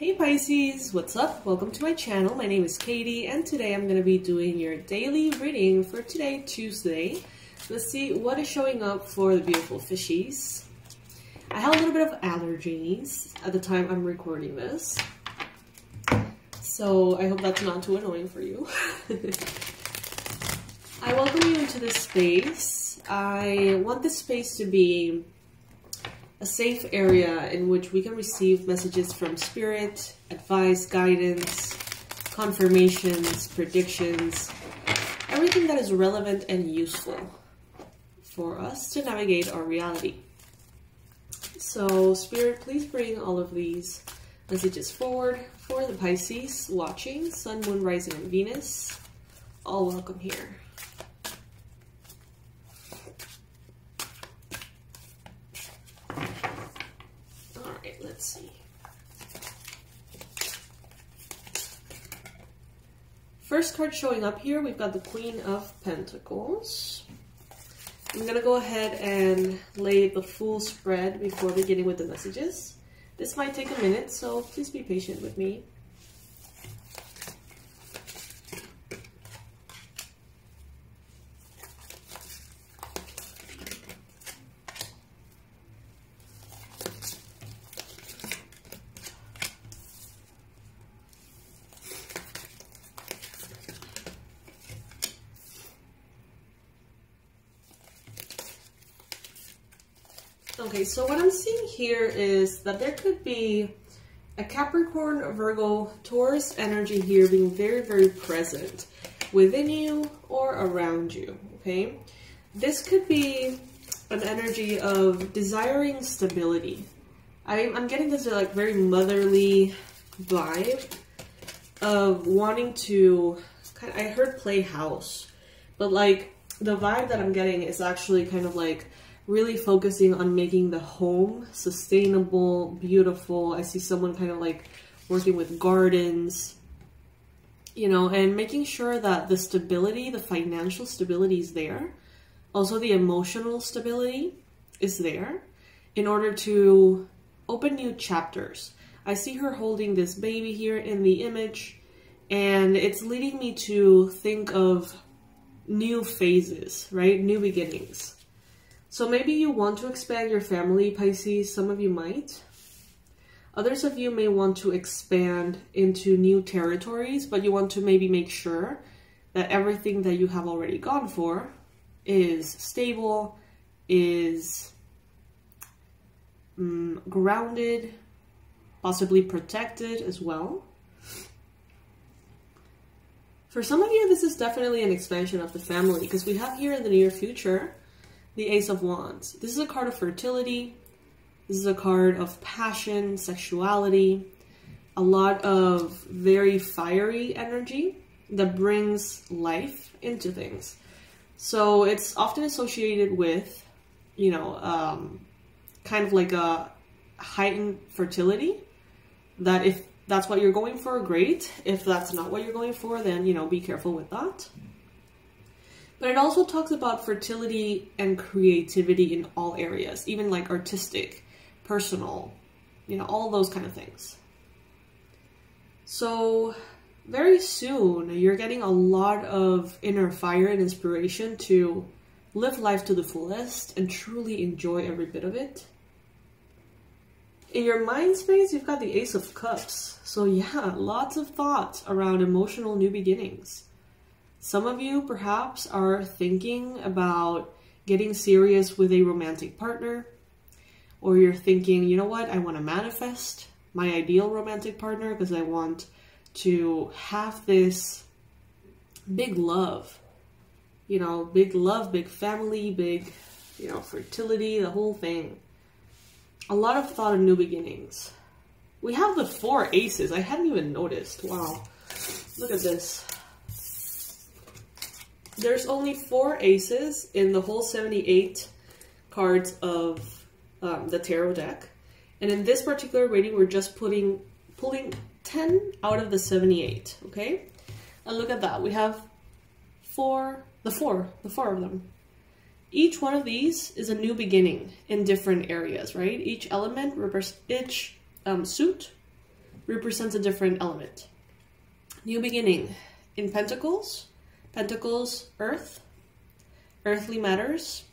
Hey Pisces, what's up? Welcome to my channel. My name is Katie and today I'm going to be doing your daily reading for today, Tuesday. Let's see what is showing up for the beautiful fishies. I have a little bit of allergies at the time I'm recording this. So I hope that's not too annoying for you. I welcome you into this space. I want this space to be a safe area in which we can receive messages from spirit, advice, guidance, confirmations, predictions, everything that is relevant and useful for us to navigate our reality. So, Spirit, please bring all of these messages forward for the Pisces watching, Sun, Moon, Rising, and Venus. All welcome here. Let's see. First card showing up here, we've got the Queen of Pentacles. I'm going to go ahead and lay the full spread before beginning with the messages. This might take a minute, so please be patient with me. Okay, so what I'm seeing here is that there could be a Capricorn, Virgo, Taurus energy here being very, very present within you or around you, okay? This could be an energy of desiring stability. I, am getting this like very motherly vibe of wanting to, kind of, I heard play house, but like the vibe that I'm getting is actually kind of like really focusing on making the home sustainable, beautiful. I see someone kind of like working with gardens, you know, and making sure that the stability, the financial stability is there. Also, the emotional stability is there in order to open new chapters. I see her holding this baby here in the image, and it's leading me to think of new phases, right? New beginnings. So maybe you want to expand your family, Pisces. Some of you might. Others of you may want to expand into new territories, but you want to maybe make sure that everything that you have already gone for is stable, is um, grounded, possibly protected as well. For some of you, this is definitely an expansion of the family because we have here in the near future the Ace of Wands. This is a card of fertility. This is a card of passion, sexuality, a lot of very fiery energy that brings life into things. So it's often associated with, you know, um, kind of like a heightened fertility that if that's what you're going for, great. If that's not what you're going for, then, you know, be careful with that. But it also talks about fertility and creativity in all areas, even like artistic, personal, you know, all those kind of things. So very soon, you're getting a lot of inner fire and inspiration to live life to the fullest and truly enjoy every bit of it. In your mind space, you've got the Ace of Cups. So yeah, lots of thoughts around emotional new beginnings. Some of you perhaps are thinking about getting serious with a romantic partner, or you're thinking, you know what, I want to manifest my ideal romantic partner because I want to have this big love, you know, big love, big family, big, you know, fertility, the whole thing. A lot of thought of new beginnings. We have the four aces. I hadn't even noticed. Wow. Look at this. There's only four aces in the whole 78 cards of um, the tarot deck. And in this particular reading, we're just putting pulling 10 out of the 78, okay? And look at that. We have four, the four, the four of them. Each one of these is a new beginning in different areas, right? Each element, each um, suit represents a different element. New beginning in Pentacles, Pentacles, Earth, earthly matters.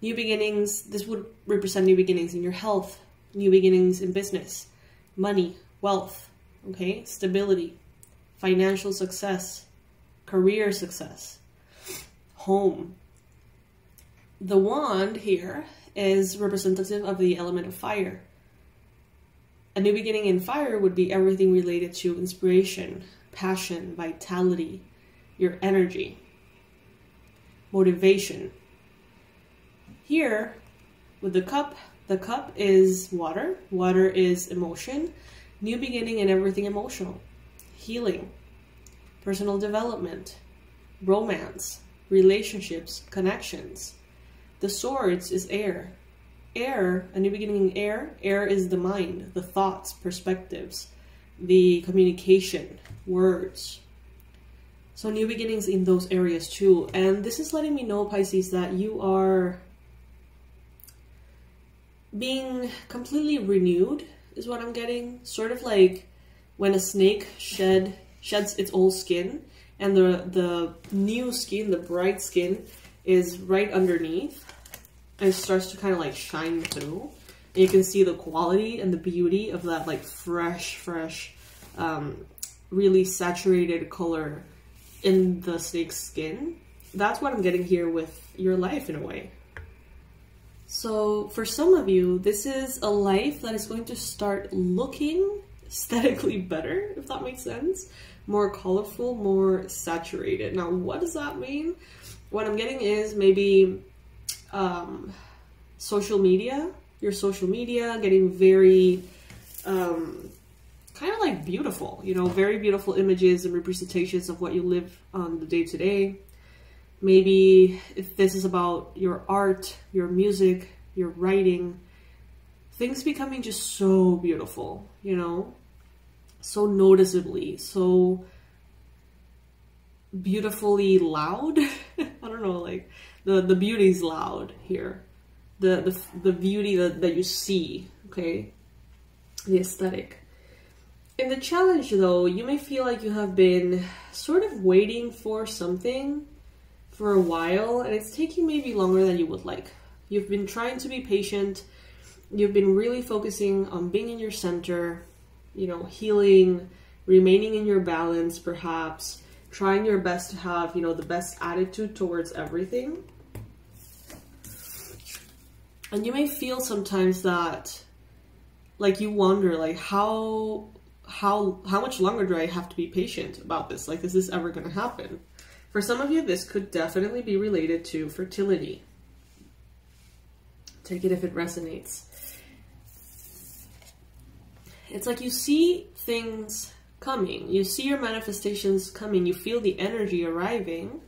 New beginnings, this would represent new beginnings in your health, new beginnings in business, money, wealth, okay, stability, financial success, career success, home. The wand here is representative of the element of fire. A new beginning in fire would be everything related to inspiration, passion, vitality, your energy, motivation. Here, with the cup, the cup is water. Water is emotion. New beginning and everything emotional. Healing, personal development, romance, relationships, connections. The swords is air. Air, a new beginning in air. Air is the mind, the thoughts, perspectives, the communication, words. So new beginnings in those areas too. And this is letting me know, Pisces, that you are being completely renewed is what I'm getting. Sort of like when a snake shed sheds its old skin and the the new skin, the bright skin, is right underneath and starts to kind of like shine through. And you can see the quality and the beauty of that like fresh, fresh, um, really saturated color in the snake's skin. That's what I'm getting here with your life in a way. So for some of you, this is a life that is going to start looking aesthetically better, if that makes sense. More colorful, more saturated. Now, what does that mean? What I'm getting is maybe um, social media, your social media getting very um, kind of like beautiful, you know, very beautiful images and representations of what you live on the day to day. Maybe if this is about your art, your music, your writing, things becoming just so beautiful, you know, so noticeably, so beautifully loud. I don't know, like the the beauty's loud here. The the the beauty that, that you see, okay? The aesthetic. In the challenge though, you may feel like you have been sort of waiting for something for a while and it's taking maybe longer than you would like. You've been trying to be patient. You've been really focusing on being in your center, you know, healing, remaining in your balance perhaps, trying your best to have, you know, the best attitude towards everything. And you may feel sometimes that like you wonder like how how how much longer do I have to be patient about this? Like is this ever going to happen? For some of you this could definitely be related to fertility. Take it if it resonates. It's like you see things coming. You see your manifestations coming. You feel the energy arriving,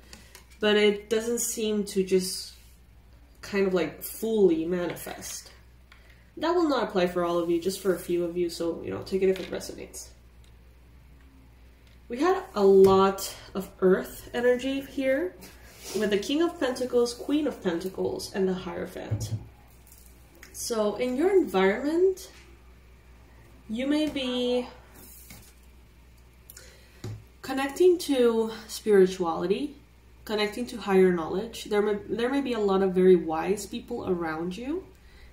but it doesn't seem to just kind of like fully manifest. That will not apply for all of you, just for a few of you, so, you know, take it if it resonates. We had a lot of earth energy here with the King of Pentacles, Queen of Pentacles, and the Hierophant. So in your environment, you may be connecting to spirituality, connecting to higher knowledge. There may, there may be a lot of very wise people around you.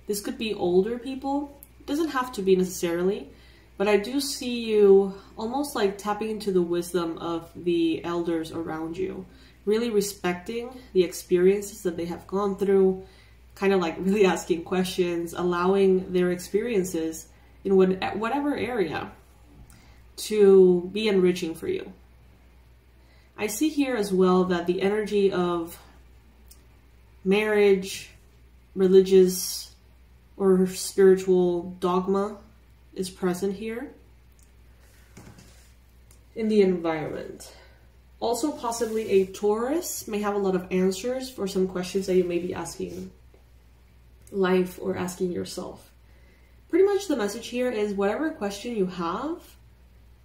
This could be older people. It doesn't have to be necessarily, but I do see you almost like tapping into the wisdom of the elders around you, really respecting the experiences that they have gone through, kind of like really asking questions, allowing their experiences in whatever area to be enriching for you. I see here as well that the energy of marriage, religious, or spiritual dogma is present here in the environment. Also, possibly a Taurus may have a lot of answers for some questions that you may be asking life or asking yourself. Pretty much the message here is whatever question you have,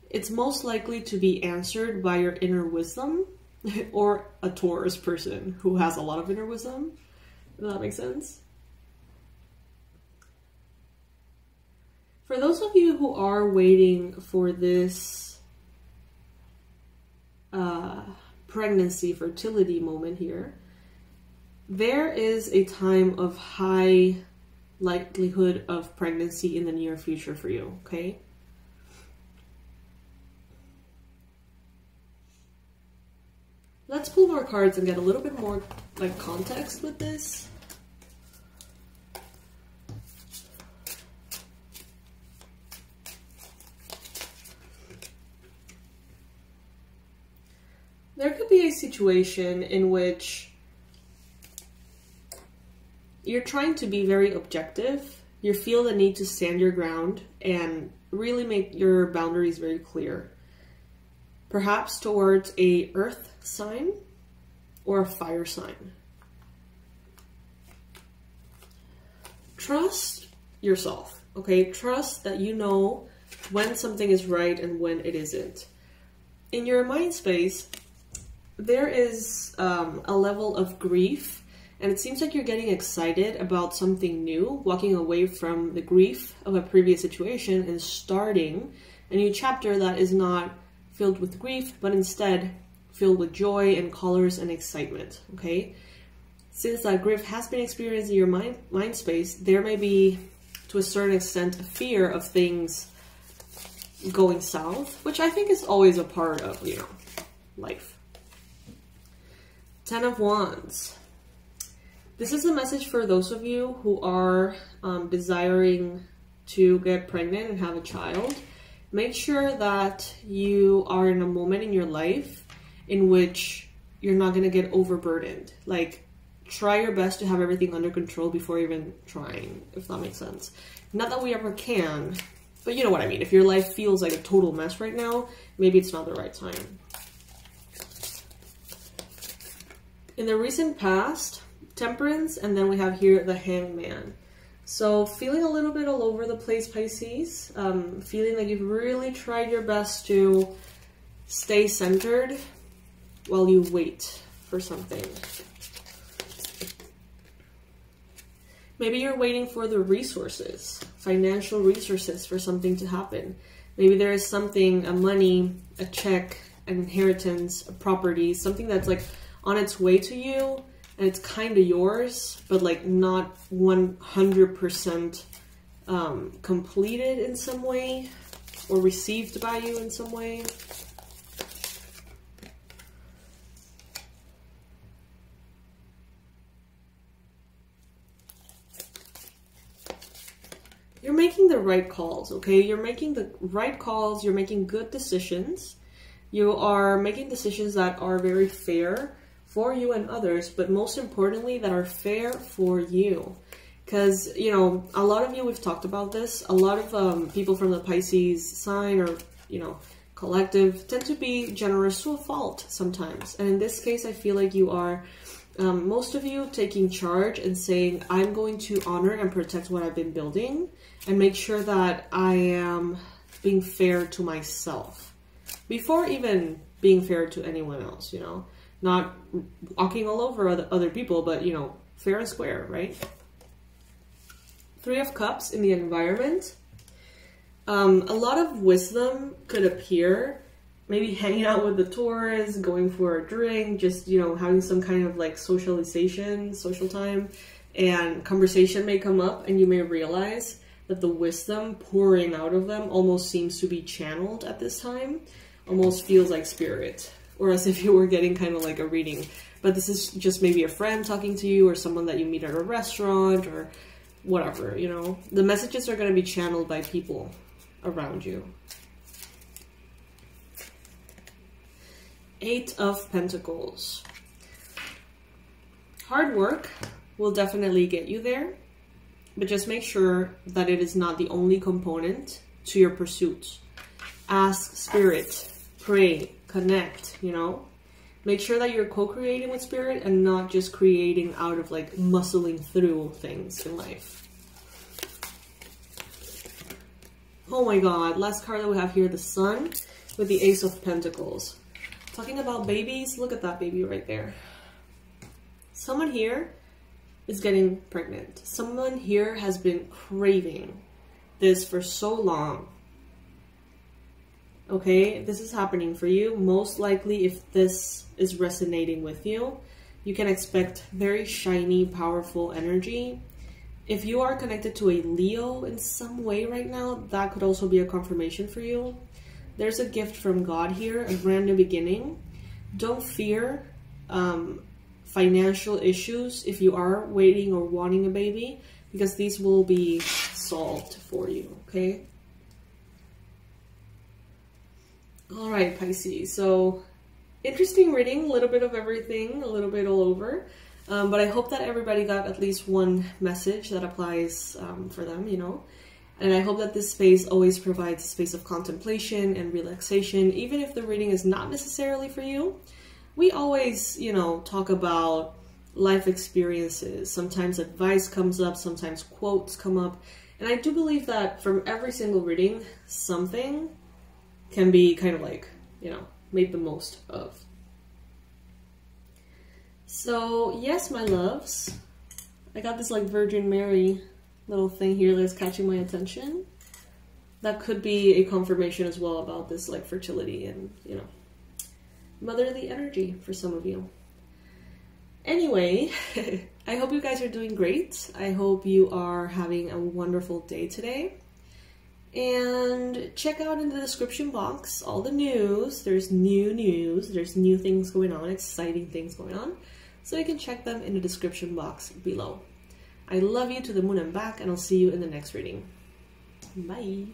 it's most likely to be answered by your inner wisdom or a Taurus person who has a lot of inner wisdom. Does that make sense? For those of you who are waiting for this uh, pregnancy fertility moment here, there is a time of high likelihood of pregnancy in the near future for you, okay? Let's pull more cards and get a little bit more like context with this. There could be a situation in which you're trying to be very objective. You feel the need to stand your ground and really make your boundaries very clear perhaps towards a earth sign or a fire sign. Trust yourself, okay? Trust that you know when something is right and when it isn't. In your mind space, there is um, a level of grief and it seems like you're getting excited about something new, walking away from the grief of a previous situation and starting a new chapter that is not filled with grief, but instead filled with joy and colors and excitement, okay? Since that grief has been experienced in your mind, mind space, there may be, to a certain extent, a fear of things going south, which I think is always a part of, you know, life. Ten of Wands. This is a message for those of you who are um, desiring to get pregnant and have a child make sure that you are in a moment in your life in which you're not going to get overburdened. Like, try your best to have everything under control before even trying, if that makes sense. Not that we ever can, but you know what I mean. If your life feels like a total mess right now, maybe it's not the right time. In the recent past, temperance, and then we have here the hangman. So feeling a little bit all over the place, Pisces. Um, feeling like you've really tried your best to stay centered while you wait for something. Maybe you're waiting for the resources, financial resources for something to happen. Maybe there is something, a money, a check, an inheritance, a property, something that's like on its way to you and it's kind of yours, but like not 100% um, completed in some way or received by you in some way. You're making the right calls, okay? You're making the right calls, you're making good decisions. You are making decisions that are very fair for you and others, but most importantly, that are fair for you. Because, you know, a lot of you, we've talked about this, a lot of um, people from the Pisces sign or, you know, collective tend to be generous to a fault sometimes. And in this case, I feel like you are, um, most of you, taking charge and saying, I'm going to honor and protect what I've been building and make sure that I am being fair to myself before even being fair to anyone else, you know? Not walking all over other, other people, but you know, fair and square, right? Three of Cups in the environment. Um, a lot of wisdom could appear, maybe hanging out with the Tauruses, going for a drink, just, you know, having some kind of like socialization, social time, and conversation may come up and you may realize that the wisdom pouring out of them almost seems to be channeled at this time, almost feels like spirit or as if you were getting kind of like a reading. But this is just maybe a friend talking to you or someone that you meet at a restaurant or whatever, you know. The messages are going to be channeled by people around you. Eight of Pentacles. Hard work will definitely get you there, but just make sure that it is not the only component to your pursuit. Ask Spirit, pray, connect, you know? Make sure that you're co-creating with spirit and not just creating out of like muscling through things in life. Oh my god, last card that we have here, the sun with the ace of pentacles. Talking about babies, look at that baby right there. Someone here is getting pregnant. Someone here has been craving this for so long. Okay, this is happening for you. Most likely, if this is resonating with you, you can expect very shiny, powerful energy. If you are connected to a Leo in some way right now, that could also be a confirmation for you. There's a gift from God here, a brand new beginning. Don't fear um, financial issues if you are waiting or wanting a baby, because these will be solved for you, okay? All right, Pisces. So interesting reading, a little bit of everything, a little bit all over. Um, but I hope that everybody got at least one message that applies um, for them, you know. And I hope that this space always provides a space of contemplation and relaxation, even if the reading is not necessarily for you. We always, you know, talk about life experiences. Sometimes advice comes up, sometimes quotes come up. And I do believe that from every single reading, something can be kind of like, you know, made the most of. So, yes, my loves, I got this like Virgin Mary little thing here that's catching my attention. That could be a confirmation as well about this like fertility and, you know, motherly energy for some of you. Anyway, I hope you guys are doing great. I hope you are having a wonderful day today. And check out in the description box all the news. There's new news, there's new things going on, exciting things going on. So you can check them in the description box below. I love you to the moon and back, and I'll see you in the next reading. Bye.